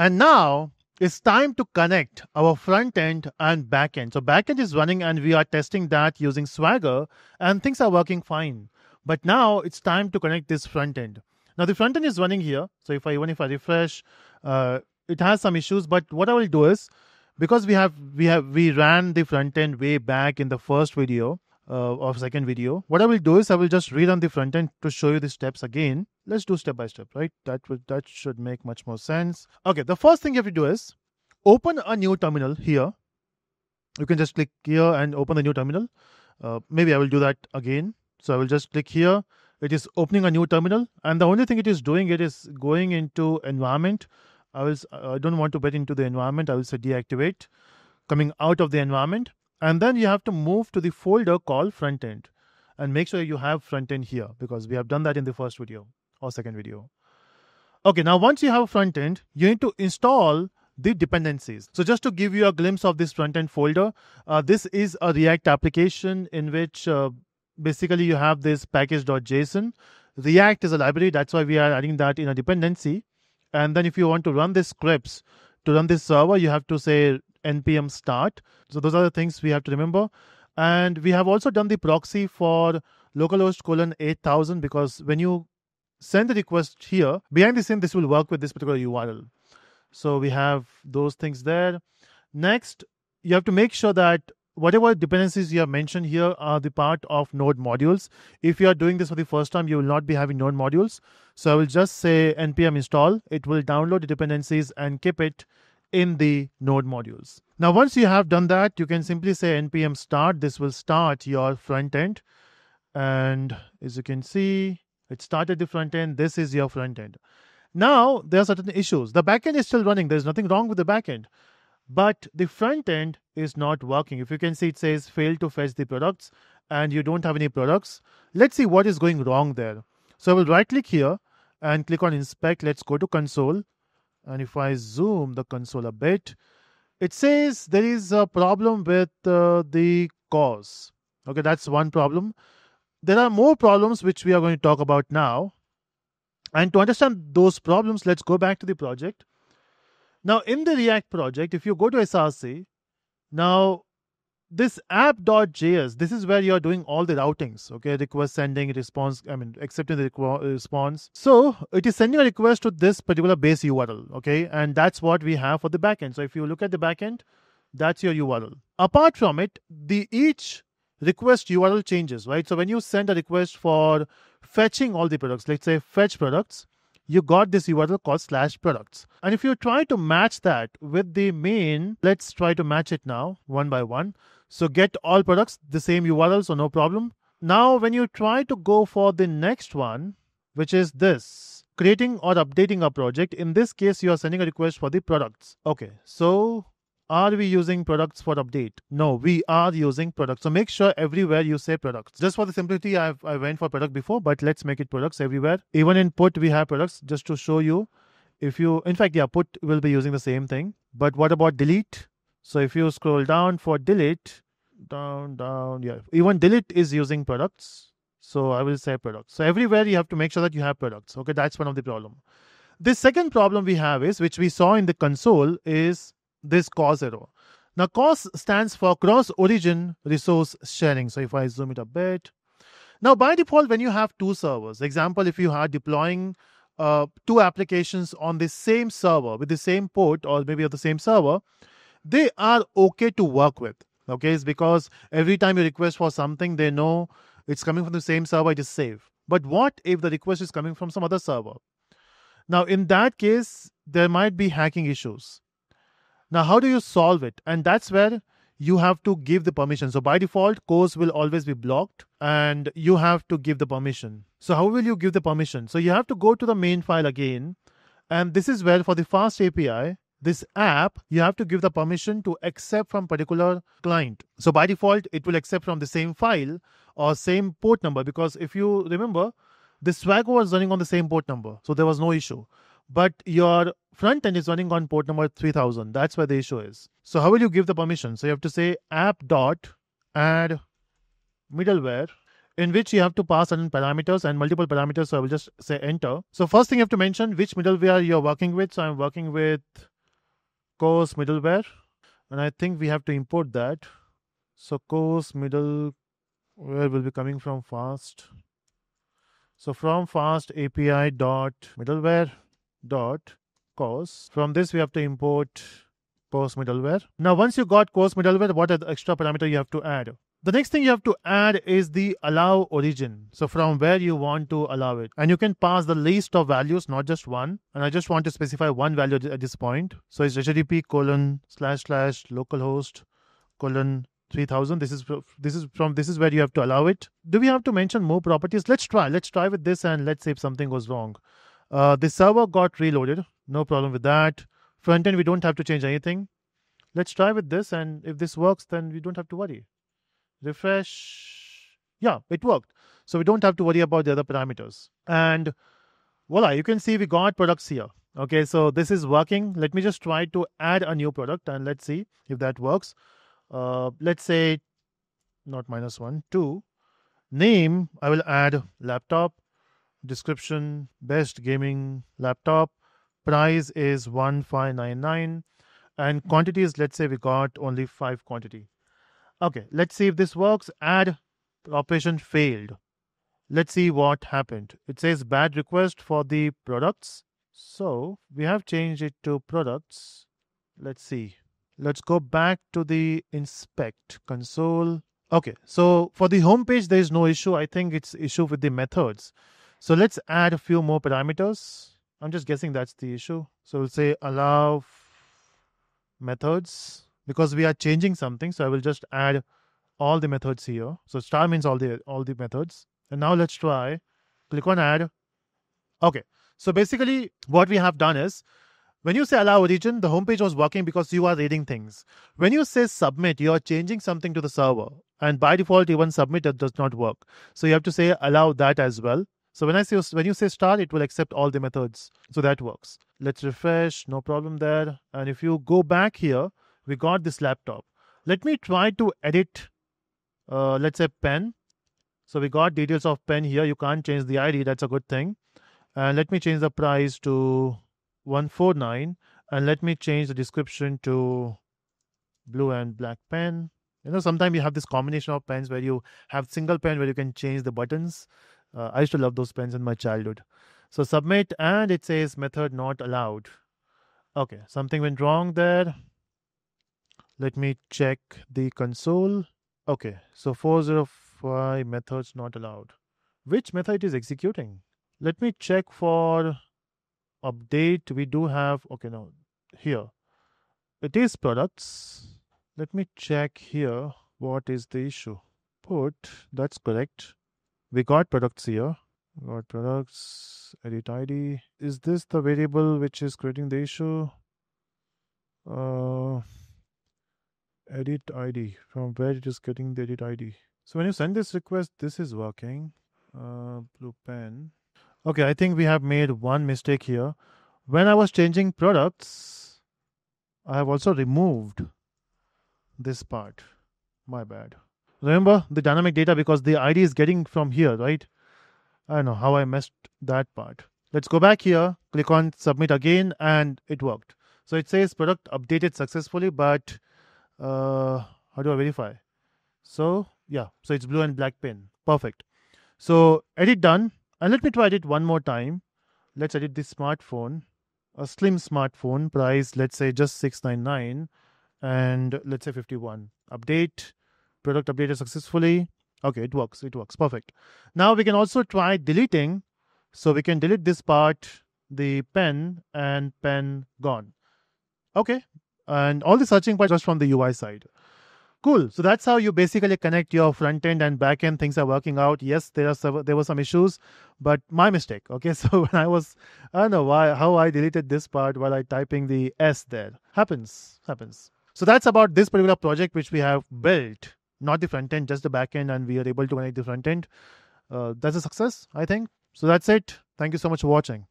And now it's time to connect our front end and back end. So back end is running and we are testing that using Swagger and things are working fine. But now it's time to connect this front end. Now the front end is running here. So if I even if I refresh, uh, it has some issues. But what I will do is because we have we have we ran the front end way back in the first video uh, or second video. What I will do is I will just rerun the front end to show you the steps again. Let's do step by step, right? That will that should make much more sense. Okay, the first thing you have to do is open a new terminal here. You can just click here and open the new terminal. Uh, maybe I will do that again. So I will just click here. It is opening a new terminal, and the only thing it is doing it is going into environment. I will. I don't want to get into the environment. I will say deactivate. Coming out of the environment, and then you have to move to the folder called front end, and make sure you have front end here because we have done that in the first video or second video. Okay, now once you have front end, you need to install the dependencies. So just to give you a glimpse of this front end folder, uh, this is a React application in which uh, basically you have this package.json. React is a library, that's why we are adding that in a dependency. And then if you want to run the scripts to run this server, you have to say npm start. So those are the things we have to remember. And we have also done the proxy for localhost colon 8000 because when you send the request here, behind the scene, this will work with this particular URL. So we have those things there. Next, you have to make sure that whatever dependencies you have mentioned here are the part of node modules. If you are doing this for the first time, you will not be having node modules. So I will just say npm install. It will download the dependencies and keep it in the node modules. Now, once you have done that, you can simply say npm start. This will start your front end. And as you can see, it started the front end. This is your front end. Now, there are certain issues. The backend is still running. There's nothing wrong with the backend. But the front end is not working. If you can see, it says fail to fetch the products and you don't have any products. Let's see what is going wrong there. So I will right click here and click on inspect. Let's go to console. And if I zoom the console a bit, it says there is a problem with uh, the CORS. Okay, that's one problem. There are more problems which we are going to talk about now. And to understand those problems, let's go back to the project. Now, in the React project, if you go to SRC, now this app.js, this is where you're doing all the routings, okay? Request sending, response, I mean, accepting the response. So it is sending a request to this particular base URL, okay? And that's what we have for the backend. So if you look at the backend, that's your URL. Apart from it, the each request URL changes, right? So when you send a request for fetching all the products, let's say fetch products, you got this URL called slash products. And if you try to match that with the main, let's try to match it now one by one. So get all products, the same URL, so no problem. Now, when you try to go for the next one, which is this, creating or updating a project, in this case, you are sending a request for the products. Okay, so are we using products for update? No, we are using products. So make sure everywhere you say products. Just for the simplicity, I've, I went for product before, but let's make it products everywhere. Even in put, we have products just to show you. If you, in fact, yeah, put will be using the same thing. But what about delete? So if you scroll down for delete, down, down, yeah, even delete is using products. So I will say products. So everywhere you have to make sure that you have products. Okay, that's one of the problem. The second problem we have is, which we saw in the console, is this CORS error. Now, CORS stands for cross origin resource sharing. So, if I zoom it a bit, now by default, when you have two servers, example, if you are deploying uh, two applications on the same server with the same port or maybe of the same server, they are okay to work with. Okay, it's because every time you request for something, they know it's coming from the same server, is safe. But what if the request is coming from some other server? Now, in that case, there might be hacking issues. Now, how do you solve it? And that's where you have to give the permission. So by default, CORS will always be blocked and you have to give the permission. So how will you give the permission? So you have to go to the main file again. And this is where for the fast API, this app, you have to give the permission to accept from particular client. So by default, it will accept from the same file or same port number because if you remember, the Swagger was running on the same port number. So there was no issue but your front end is running on port number 3000. That's where the issue is. So how will you give the permission? So you have to say app dot add middleware. in which you have to pass certain parameters and multiple parameters. So I will just say enter. So first thing you have to mention which middleware you're working with. So I'm working with CORS middleware and I think we have to import that. So CORS middleware will be coming from fast. So from fast API dot middleware dot CORS. From this we have to import CORS middleware. Now once you got CORS middleware, what are the extra parameter you have to add? The next thing you have to add is the allow origin. So from where you want to allow it. And you can pass the list of values, not just one. And I just want to specify one value at this point. So it's HTTP colon slash slash localhost colon 3000 this is this is from this is where you have to allow it. Do we have to mention more properties? Let's try. Let's try with this and let's see if something goes wrong. Uh, the server got reloaded. No problem with that. Front end we don't have to change anything. Let's try with this. And if this works then we don't have to worry refresh. Yeah it worked. So we don't have to worry about the other parameters. And voila you can see we got products here. Okay so this is working. Let me just try to add a new product and let's see if that works. Uh, let's say not minus one two. Name i will add laptop. Description best gaming laptop. Price is 1599 and quantities let's say we got only five quantity Okay, let's see if this works. Add operation failed. Let's see what happened. It says bad request for the products. So we have changed it to products. Let's see. Let's go back to the inspect console. Okay, so for the home page, there is no issue. I think it's issue with the methods. So let's add a few more parameters. I'm just guessing that's the issue. So we'll say allow methods because we are changing something. So I will just add all the methods here. So star means all the all the methods. And now let's try. Click on add. Okay. So basically what we have done is when you say allow origin, the homepage was working because you are reading things. When you say submit, you are changing something to the server. And by default, even submit that does not work. So you have to say allow that as well. So when I say when you say start, it will accept all the methods. So that works. Let's refresh, no problem there. And if you go back here, we got this laptop. Let me try to edit, uh, let's say pen. So we got details of pen here. You can't change the ID. That's a good thing. And let me change the price to 149 and let me change the description to blue and black pen. You know, sometimes you have this combination of pens where you have single pen where you can change the buttons. Uh, I used to love those pens in my childhood. So submit and it says method not allowed. Okay, something went wrong there. Let me check the console. Okay, so 405 methods not allowed. Which method is executing? Let me check for update. We do have, okay, now here. It is products. Let me check here. What is the issue? Put, that's correct. We got products here. Got products, edit ID. Is this the variable which is creating the issue? Uh, edit id from where it is getting the edit id so when you send this request this is working. Uh, blue pen. Okay i think we have made one mistake here. When i was changing products i have also removed this part. My bad. Remember the dynamic data because the id is getting from here right? I don't know how i messed that part. Let's go back here click on submit again and it worked. So it says product updated successfully but uh, how do I verify? So yeah, so it's blue and black pen. Perfect. So edit done. And let me try it one more time. Let's edit this smartphone. A slim smartphone price, let's say just 699 and let's say 51. Update, product updated successfully. Okay, it works. It works. Perfect. Now we can also try deleting. So we can delete this part, the pen and pen gone. Okay, and all the searching part just from the UI side. Cool. So that's how you basically connect your front end and back end. Things are working out. Yes, there are there were some issues, but my mistake. Okay. So when I was, I don't know why, how I deleted this part while I typing the S there. Happens, happens. So that's about this particular project which we have built, not the front end, just the back end, and we are able to connect the front end. Uh, that's a success, I think. So that's it. Thank you so much for watching.